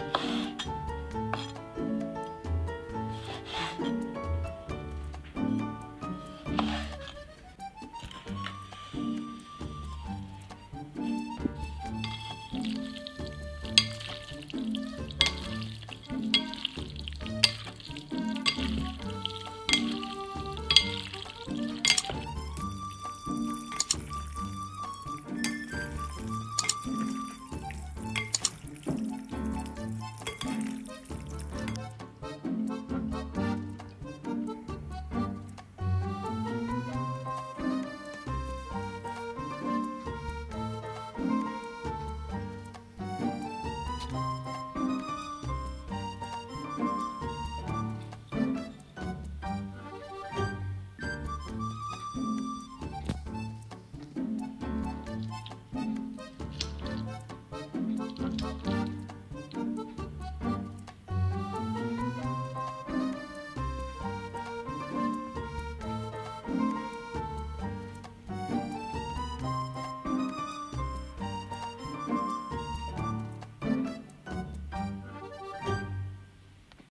음